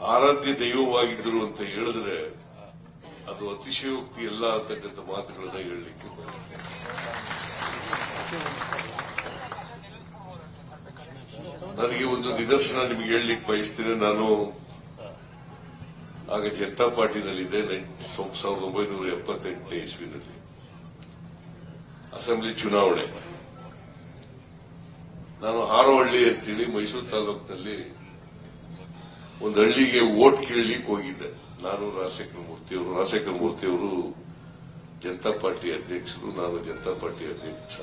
ಆರಾಧ್ಯ ದೈವವಾಗಿದ್ದರು ಅಂತ ಹೇಳಿದ್ರೆ ಅದು ಅತಿಶಯೋಕ್ತಿ ಎಲ್ಲ ಅಂತಕ್ಕಂಥ ಮಾತುಗಳನ್ನ ಹೇಳಲಿಕ್ಕೆ ನನಗೆ ಒಂದು ನಿದರ್ಶನ ನಿಮಗೆ ಹೇಳಲಿಕ್ಕೆ ಬಯಸ್ತೀನಿ. ನಾನು ಆಗ ಜನತಾ ಪಾರ್ಟಿನಲ್ಲಿದ್ದೆ ನೈನ್- ಸಾವಿರದ ಒಂಬೈನೂರ ಎಪ್ಪತ್ತೆಂಟನೇ ಇಸ್ವಿನಲ್ಲಿ. ಅಸೆಂಬ್ಲಿ ಚುನಾವಣೆ. ನಾನು ಹಾರೋಹಳ್ಳಿ ಅಂತೇಳಿ ಮೈಸೂರು ತಾಲೂಕಿನಲ್ಲಿ ಒಂದು ಹಳ್ಳಿಗೆ ಓಟ್ ಕೇಳಲಿಕ್ಕೆ ಹೋಗಿದ್ದೆ. ನಾನು ರಾಜಶೇಖರ ಮೂರ್ತಿಯವರು ರಾಜಶೇಖರ ಮೂರ್ತಿಯವರು ಜನತಾ ಪಾರ್ಟಿ ಅಧ್ಯಕ್ಷರು, ನಾನು ಜನತಾ ಪಾರ್ಟಿ ಅಧ್ಯಕ್ಷ.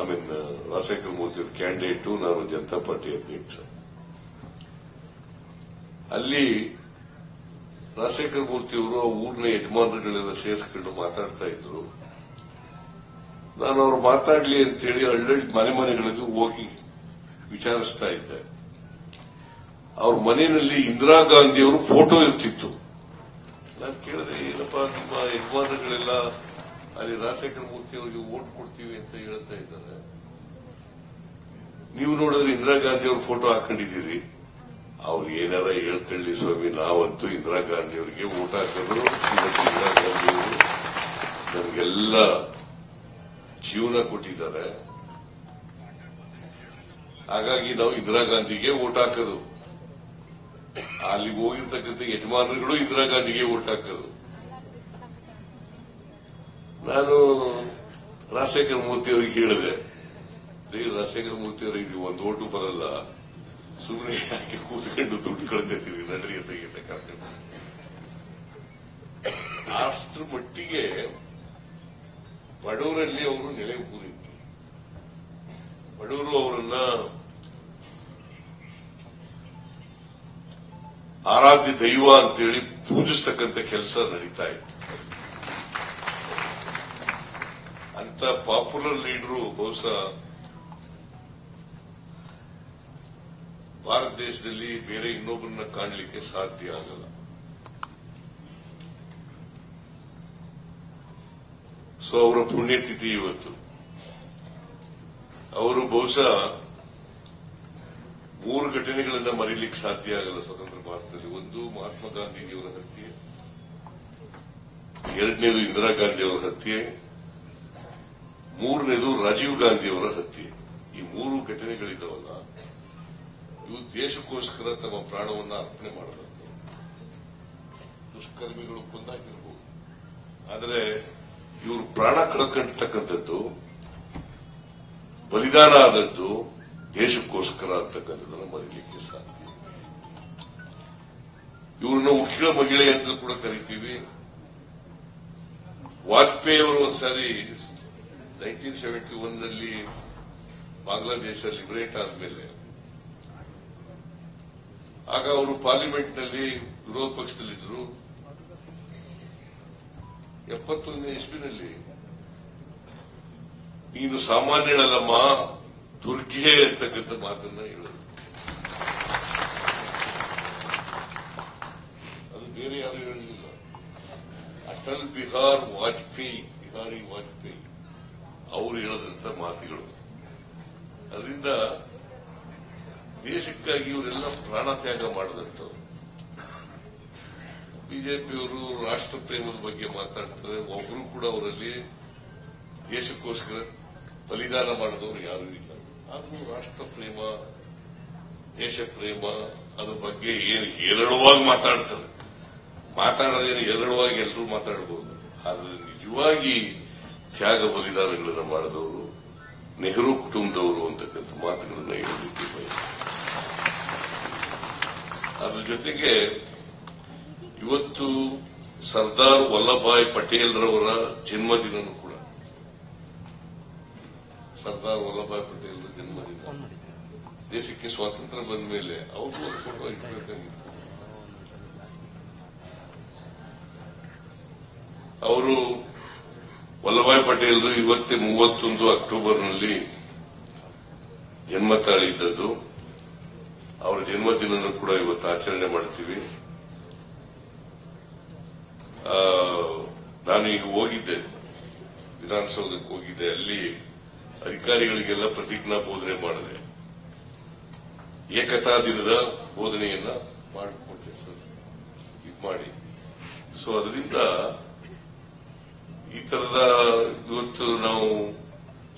ಐ ಮೀನ್ ರಾಜಶೇಖರ ಮೂರ್ತಿಯವರು ಕ್ಯಾಂಡಿಡೇಟ್, ನಾನು ಜನತಾ ಪಾರ್ಟಿ ಅಧ್ಯಕ್ಷ. ಅಲ್ಲಿ ರಾಜಶೇಖರ ಮೂರ್ತಿಯವರು ಆ ಊರಿನ ಯಜಮಾನರುಗಳೆಲ್ಲ ಸೇರಿಸ್ಕೊಂಡು ಮಾತಾಡ್ತಾ ಇದ್ರು. ನಾನು ಅವ್ರು ಮಾತಾಡ್ಲಿ ಅಂತೇಳಿ ಹಳ್ಳಿ ಮನೆ ಮನೆಗಳಿಗೆ ಹೋಗಿ ವಿಚಾರಿಸ್ತಾ ಇದ್ದೆ. ಅವ್ರ ಮನೆಯಲ್ಲಿ ಇಂದಿರಾ ಗಾಂಧಿಯವರು ಫೋಟೋ ಇರ್ತಿತ್ತು. ನಾನು ಕೇಳಿದೆ, ಏನಪ್ಪ ನಿಮ್ಮ ಯಜಮಾನಗಳೆಲ್ಲ ಅಲ್ಲಿ ರಾಜಶೇಖರ ಮೂರ್ತಿ ಅವರಿಗೆ ಓಟ್ ಕೊಡ್ತೀವಿ ಅಂತ ಹೇಳ್ತಾ ಇದ್ದಾರೆ. ನೀವು ನೋಡಿದ್ರೆ ಇಂದಿರಾ ಗಾಂಧಿ ಅವ್ರ ಫೋಟೋ ಹಾಕೊಂಡಿದ್ದೀರಿ. ಅವ್ರು ಏನಾರ ಹೇಳ್ಕೊಳ್ಳಿ ಸ್ವಾಮಿ, ನಾವಂತೂ ಇಂದಿರಾ ಗಾಂಧಿ ಅವರಿಗೆ ಓಟ್ ಹಾಕೋದು ಇವತ್ತು ಇಂದಿರಾ ಗಾಂಧಿ ಅವರು ನಮಗೆಲ್ಲ ಜೀವನ ಕೊಟ್ಟಿದ್ದಾರೆ. ಹಾಗಾಗಿ ನಾವು ಇಂದಿರಾ ಗಾಂಧಿಗೆ ಓಟ್ ಹಾಕೋದು. ಅಲ್ಲಿ ಹೋಗಿರ್ತಕ್ಕಂಥ ಯಜಮಾನರುಗಳು ಇಂದಿರಾ ಗಾಂಧಿಗೆ ಓಟ್ ಹಾಕೋದು. ನಾನು ರಾಜಶೇಖರ ಮೂರ್ತಿ ಅವರಿಗೆ ಹೇಳಿದೆ. ರಾಜಶೇಖರ ಮೂರ್ತಿ ಅವರಿಗೆ ಒಂದು ಓಟು ಬರಲ್ಲ. ಸುಮ್ಮನೆ ಯಾಕೆ ಕೂತ್ಕೊಂಡು ದುಡ್ಡು ಕಳ್ಕೊತೀವಿ ನಡ್ರಿ ಅಂತ ಹೇಳಿ ಕರ್ಕೊಂಡು ಅಷ್ಟರ ಮಟ್ಟಿಗೆ ಬಡವರಲ್ಲಿ ಅವರು ನೆಲೆ ಕೂರಿದ್ರು. ಬಡವರು ಅವರನ್ನ ಆರಾಧ್ಯ ದೈವ ಅಂತೇಳಿ ಪೂಜಿಸ್ತಕ್ಕಂಥ ಕೆಲಸ ನಡೀತಾ ಇತ್ತು. ಅಂತ ಪಾಪ್ಯುಲರ್ ಲೀಡರು ಬಹುಶಃ ಭಾರತ ದೇಶದಲ್ಲಿ ಬೇರೆ ಇನ್ನೊಬ್ಬರನ್ನ ಕಾಣಲಿಕ್ಕೆ ಸಾಧ್ಯ ಆಗಲ್ಲ. ಸೊ ಅವರ ಪುಣ್ಯತಿಥಿ ಇವತ್ತು. ಅವರು ಬಹುಶಃ ಮೂರು ಘಟನೆಗಳನ್ನ ಮರೀಲಿಕ್ಕೆ ಸಾಧ್ಯ ಆಗಲ್ಲ ಸ್ವತಂತ್ರ ಭಾರತದಲ್ಲಿ. ಒಂದು ಮಹಾತ್ಮ ಗಾಂಧೀಜಿಯವರ ಹತ್ಯೆ. ಎರಡನೇದು ಇಂದಿರಾ ಗಾಂಧಿಯವರ ಹತ್ಯೆ. ಮೂರನೇದು ರಾಜೀವ್ ಗಾಂಧಿಯವರ ಹತ್ಯೆ. ಈ ಮೂರು ಘಟನೆಗಳಿದಾವಲ್ಲ ಇವು ದೇಶಕ್ಕೋಸ್ಕರ ತಮ್ಮ ಪ್ರಾಣವನ್ನ ಅರ್ಪಣೆ ಮಾಡಬೇಕು ದುಷ್ಕರ್ಮಿಗಳು ಕುಂದಾಗಿರಬಹುದು ಆದರೆ ಇವರು ಪ್ರಾಣ ಕಳ್ಕೊಂಡಿರ್ತಕ್ಕಂಥದ್ದು ಬಲಿದಾನ ಆದದ್ದು ದೇಶಕ್ಕೋಸ್ಕರ ಅಂತಕ್ಕಂಥದ್ದನ್ನು ಮರೀಲಿಕ್ಕೆ ಸಾಧ್ಯ. ಇವ್ರನ್ನ ಉಕ್ಕಿಳ ಮಹಿಳೆ ಅಂತ ಕೂಡ ಕರಿತೀವಿ. ವಾಜಪೇಯಿ ಅವರು ಒಂದ್ಸಾರಿ ನೈನ್ಟೀನ್ ಸೆವೆಂಟಿ ಒನ್ನಲ್ಲಿ ಬಾಂಗ್ಲಾದೇಶ ಲಿಬರೇಟ್ ಆದ್ಮೇಲೆ, ಆಗ ಅವರು ಪಾರ್ಲಿಮೆಂಟ್ನಲ್ಲಿ ವಿರೋಧ ಪಕ್ಷದಲ್ಲಿದ್ದರು. ಎಪ್ಪತ್ತೊಂದನೇ ಇಸ್ವಿನಲ್ಲಿ, ನೀನು ಸಾಮಾನ್ಯಳಲ್ಲಮ್ಮ ದುರ್ಗೆ ಅಂತಕ್ಕಂಥ ಮಾತನ್ನ ಹೇಳೋದು. ಅದು ಬೇರೆ ಯಾರು ಹೇಳಲಿಲ್ಲ. ಅಟಲ್ ಬಿಹಾರ್ ವಾಜಪೇಯಿ, ಬಿಹಾರಿ ವಾಜಪೇಯಿ, ಅವರು ಹೇಳದಂತ ಮಾತುಗಳು. ಅದರಿಂದ ದೇಶಕ್ಕಾಗಿ ಇವರೆಲ್ಲ ಪ್ರಾಣ ತ್ಯಾಗ ಮಾಡಿದಂಥವ್ರು. ಬಿಜೆಪಿಯವರು ರಾಷ್ಟ್ರ ಪ್ರೇಮದ ಬಗ್ಗೆ ಮಾತಾಡ್ತಾರೆ ಒಬ್ಬರು ಕೂಡ ಅವರಲ್ಲಿ ದೇಶಕ್ಕೋಸ್ಕರ ಬಲಿದಾನ ಮಾಡಿದವರು ಯಾರೂ ಇಲ್ಲ. ಆದ್ರೂ ರಾಷ್ಟ್ರ ಪ್ರೇಮ ದೇಶ ಪ್ರೇಮ ಅದ್ರ ಬಗ್ಗೆ ಏನು ಹೇರಳವಾಗಿ ಮಾತಾಡ್ತಾರೆ. ಮಾತಾಡೋದೇನು ಹೇರಳವಾಗಿ ಎಲ್ಲರೂ ಮಾತಾಡಬಹುದು ಆದರೆ ನಿಜವಾಗಿ ತ್ಯಾಗ ಬಲಿದಾನಗಳನ್ನು ಮಾಡಿದವರು, ನೆಹರು ಕುಟುಂಬದವರು ಅಂತಕ್ಕಂಥ ಮಾತುಗಳನ್ನು ಹೇಳಲಿಕ್ಕೆ ಅದ್ರ ಜೊತೆಗೆ ಇವತ್ತು ಸರ್ದಾರ್ ವಲ್ಲಭಾಯ್ ಪಟೇಲ್ರವರ ಜನ್ಮದಿನ ಸರ್ದಾರ್ ವಲ್ಲಭಾಯ್ ಪಟೇಲ್ ಜನ್ಮದಿನ ದೇಶಕ್ಕೆ ಸ್ವಾತಂತ್ರ್ಯ ಬಂದ ಮೇಲೆ ಅವರು ಒಂದು ಫೋಟೋ ಇಟ್ಬೇಕಾಗಿತ್ತು. ಅವರು ವಲ್ಲಭಾಯ್ ಪಟೇಲ್ರು ಇವತ್ತೇ ಮೂವತ್ತೊಂದು ಅಕ್ಟೋಬರ್ನಲ್ಲಿ ಜನ್ಮ ತಾಳಿದ್ದದ್ದು. ಅವರ ಜನ್ಮದಿನ ಕೂಡ ಇವತ್ತು ಆಚರಣೆ ಮಾಡ್ತೀವಿ. ನಾನು ಈಗ ಹೋಗಿದ್ದೆ ವಿಧಾನಸೌಧಕ್ಕೆ ಹೋಗಿದ್ದೆ. ಅಲ್ಲಿ ಅಧಿಕಾರಿಗಳಿಗೆಲ್ಲ ಪ್ರತಿಜ್ಞಾ ಬೋಧನೆ ಮಾಡಿದೆ ಏಕತಾ ದಿನದ ಬೋಧನೆಯನ್ನ ಮಾಡಿಕೊಟ್ಟೆ ಸರ್. ಇದು ಮಾಡಿ. ಸೊ ಅದರಿಂದ ಈ ತರದ ಇವತ್ತು ನಾವು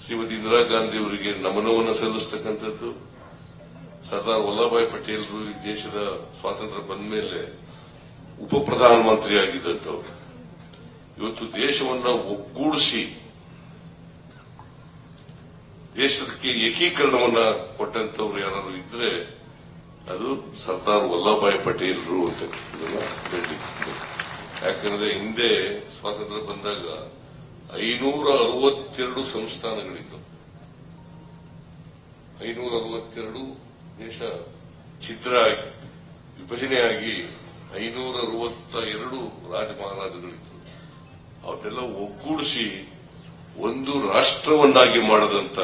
ಶ್ರೀಮತಿ ಇಂದಿರಾ ಗಾಂಧಿ ಅವರಿಗೆ ನಮನವನ್ನು ಸಲ್ಲಿಸ್ತಕ್ಕಂಥದ್ದು. ಸರ್ದಾರ್ ವಲ್ಲಭಾಯ್ ಪಟೇಲ್ ಈ ದೇಶದ ಸ್ವಾತಂತ್ರ್ಯ ಬಂದ ಮೇಲೆ ಉಪ ಪ್ರಧಾನಮಂತ್ರಿ ಆಗಿದ್ದಂಥವ್ರು ಇವತ್ತು ದೇಶವನ್ನ ಒಗ್ಗೂಡಿಸಿ ದೇಶಕ್ಕೆ ಏಕೀಕರಣವನ್ನ ಕೊಟ್ಟಂತವ್ರು ಯಾರಾದ್ರು ಇದ್ರೆ ಅದು ಸರ್ದಾರ್ ವಲ್ಲಭಾಯಿ ಪಟೇಲ್ರು ಅಂತ ಯಾಕಂದ್ರೆ ಹಿಂದೆ ಸ್ವಾತಂತ್ರ್ಯ ಬಂದಾಗ ಐನೂರ ಅರವತ್ತೆರಡು ಸಂಸ್ಥಾನಗಳಿತ್ತು. ಐನೂರ ಅರವತ್ತೆರಡು ದೇಶ ಛಿದ್ರ ವಿಭಜನೆಯಾಗಿ ಐನೂರ ಅರವತ್ತ ಎರಡು ರಾಜ ಅವನ್ನೆಲ್ಲ ಒಗ್ಗೂಡಿಸಿ ಒಂದು ರಾಷ್ಟ್ರವನ್ನಾಗಿ ಮಾಡದಂತ